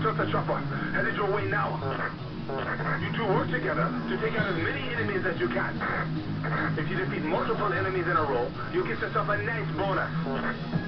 just a chopper. Headed your way now. You two work together to take out as many enemies as you can. If you defeat multiple enemies in a row, you get yourself a nice bonus.